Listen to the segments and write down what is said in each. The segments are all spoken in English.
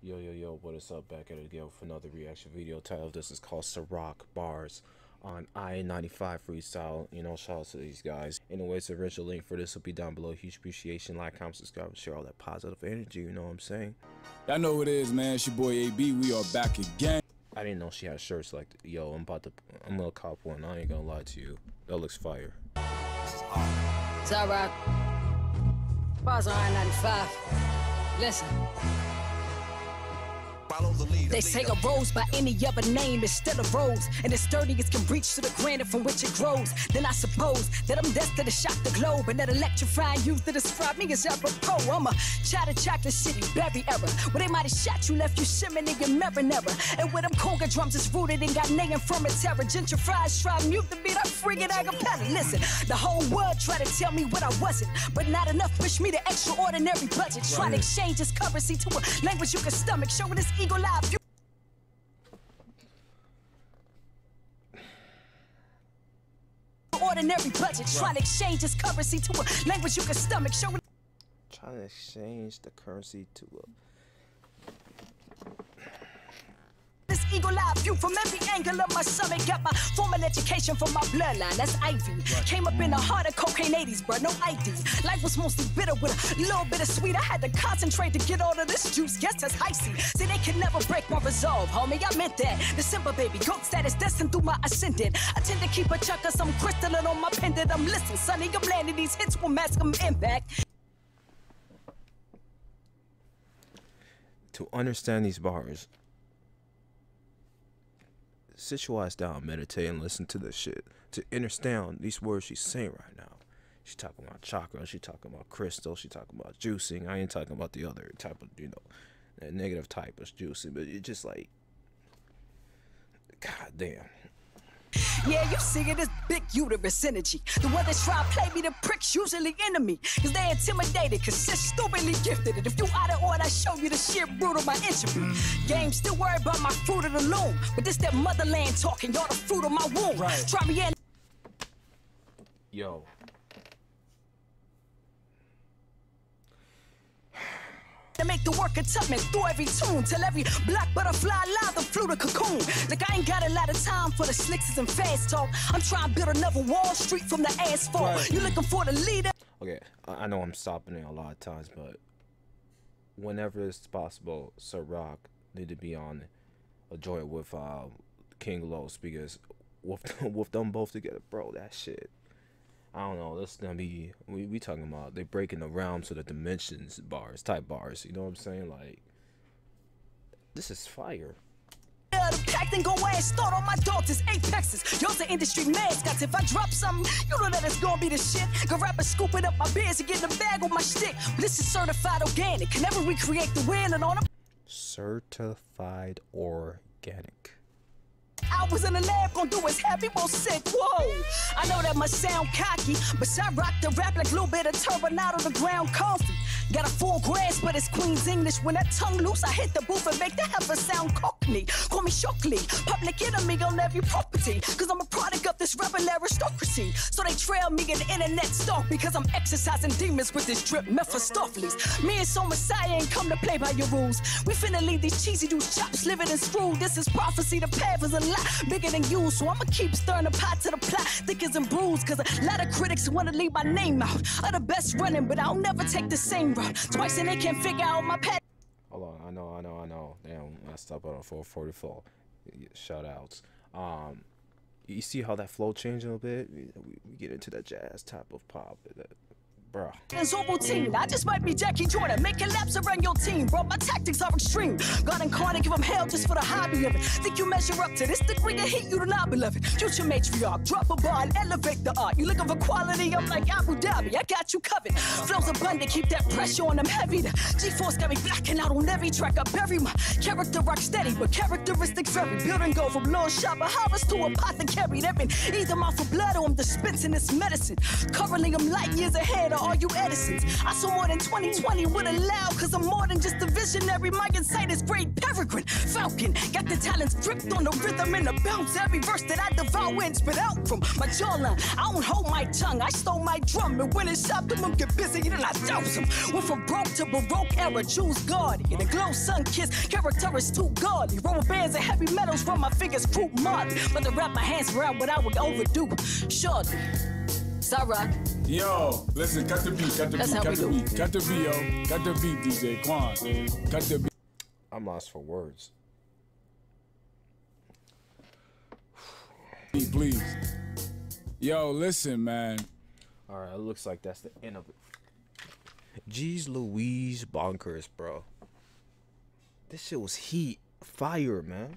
Yo, yo, yo, what is up? Back at it again with another reaction video titled This is called Sa-Roc Bars on I-95 Freestyle. You know, shout out to these guys. Anyways, the original link for this will be down below. Huge appreciation. Like, comment, subscribe, share all that positive energy. You know what I'm saying? Y'all know who it is, man. It's your boy AB. We are back again. I didn't know she had shirts like, yo, I'm about to, I'm gonna cop one. I ain't gonna lie to you. That looks fire. Sa-Roc. Bars on I-95. Listen. They say a rose by any other name is still a rose, and as sturdy as can reach to the granite from which it grows. Then I suppose that I'm destined to shock the globe, and that electrifying youth that describe me as apropos. I'm a child of chocolate city, Barry era, where they might have shot you, left you shimmering in your never. And where them conga drums is rooted and got name from a terror. Gentrified, strive mute to be that friggin' agapella. Listen, the whole world try to tell me what I wasn't, but not enough push me to extraordinary budget. Try to exchange this currency to a language you can stomach, showing this ego live. ordinary budget. Trying to exchange this currency to a language you can stomach. Showing. Trying to exchange the currency to a eagle eye view from every angle of my stomach. Got my formal education from my bloodline, that's Ivy. Right. Came up in the heart of cocaine 80s, bro, no IDs. Life was mostly bitter with a little bit of sweet. I had to concentrate to get all of this juice. Guess that's icy. See, they can never break my resolve, homie. I meant that. December, baby, goat status destined through my ascendant. I tend to keep a chunk of some crystalline on my pendant. I'm listening, sonny. I'm landing these hits will maximum impact. To understand these bars, sit your ass down, meditate, and listen to this shit to understand these words she's saying right now. She's talking about chakra. She's talking about crystal. She's talking about juicing. I ain't talking about the other type of, you know, negative type of juicing, but it's just like, god damn. Yeah, you see it, this big uterus energy. The one that try to play me the pricks usually enemy. Cause they intimidated, cause shit stupidly gifted. And if you out of order, I show you the shit brutal my entropy. Mm. Game still worried about my fruit of the loom. But this that motherland talking, y'all the fruit of my womb. Right. Try me in. Yo, to make the work of Tubman through every tune till every black butterfly live the flew the cocoon. Like I ain't got a lot of time for the slicks and fast talk. I'm trying to build another Wall Street from the asphalt. Right. You looking for the leader? Okay, I know I'm stopping it a lot of times, but whenever it's possible, Sa-Roc need to be on a joint with uh, King Los because with with them both together, bro, that shit I don't know. This is gonna be we we talking about they breaking the realms of the dimensions bars type bars. You know what I'm saying? Like this is fire. Packed and go and start on my daughters, apexes. Yours are industry mascots. If I drop something, you know that it's gonna be the shit. Go rapper scooping up my beers and get in the bag with my stick. This is certified organic. Can never recreate the win and on a certified organic. I was in the lab, gon' do his happy, won't sick. Whoa! I know that must sound cocky, but I rock the rap like a little bit of turbinado the ground coffee. Got a full grasp, but it's Queen's English. When that tongue loose, I hit the booth and make the heifer sound cockney. Call me Shocklee, public enemy on every property. Cause I'm a product of this rebel aristocracy. So they trail me in the internet stalk because I'm exercising demons with this drip Mephistopheles. Me and Sol Messiah ain't come to play by your rules. We finna leave these cheesy dudes chops living in screw. This is prophecy, the path is a lot bigger than you. So I'ma keep stirring the pot to the plot, thick and bruised. Cause a lot of critics wanna leave my name out. Are the best running, but I'll never take the same route. Twice and they can't figure out my pet. Hold on, I know, I know, I know. Damn, I stopped on 444. Shout outs. Um, you see how that flow changed a little bit? We, we get into that jazz type of pop. That, bro. routine. I just might be Jackie Jordan, making laps around your team, bro. My tactics are extreme. God incarnate, give them hell just for the hobby of it. Think you measure up to this degree of heat, you do not, beloved. Future matriarch, drop a bar and elevate the art. You looking for quality? I'm like Abu Dhabi, I got you covered. Flows abundant, keep that pressure on them heavy. The G-force got me blacking out on every track. I bury my character rock steady, but characteristics vary. Building go from Lord Shopper Harvest to apothecary. They've been either off for blood or I'm dispensing this medicine. Currently, I'm light years ahead all you Edisons. I saw more than 2020 would allow, cause I'm more than just a visionary. My insight is great peregrine. Falcon, got the talents dripped on the rhythm and the bounce. Every verse that I devour and spit out from my jawline. I don't hold my tongue, I stole my drum. And when it's them get busy, then I douse them. Went from broke to baroque era, Jews guardy. The glow sun kiss, character is too godly. Rubber bands and heavy metals from my fingers, croup mud. But to wrap my hands around what I would overdo. Shorty. rock. Yo, listen, cut the beat, cut the That's beat, cut the do. beat, cut the beat, yo. Cut the beat, DJ Quan. Cut the beat. I'm lost for words. beat, please. Yo, listen, man. All right, it looks like that's the end of it. Jeez Louise bonkers, bro. This shit was heat, fire, man.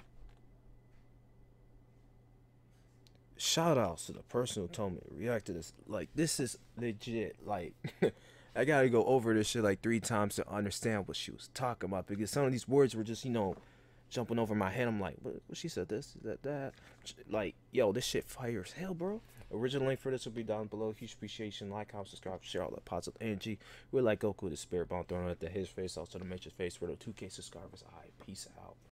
Shout outs to the person who told me to react to this. Like, this is legit. Like, I gotta go over this shit like three times to understand what she was talking about because some of these words were just, you know, jumping over my head. I'm like, what? what she said this, that, that. Like, yo, this shit fire as hell, bro. Original link for this will be down below. Huge appreciation. Like, comment, subscribe, share all that positive energy. We're like Goku, the spirit bomb thrown at the his face, also the Matrix face for the 2K subscribers. Alright, peace out.